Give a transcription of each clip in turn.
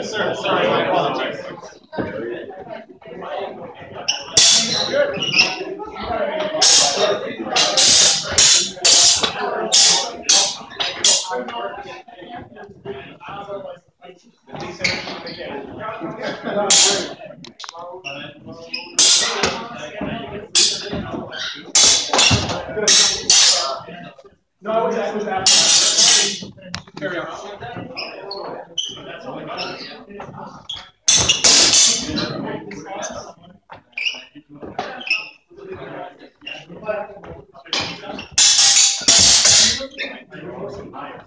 Yes, sir. Sorry, my apologies. No, I was, I was. Carry on.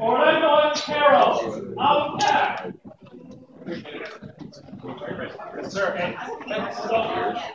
Orlando and Carol, out back. Yes, sir.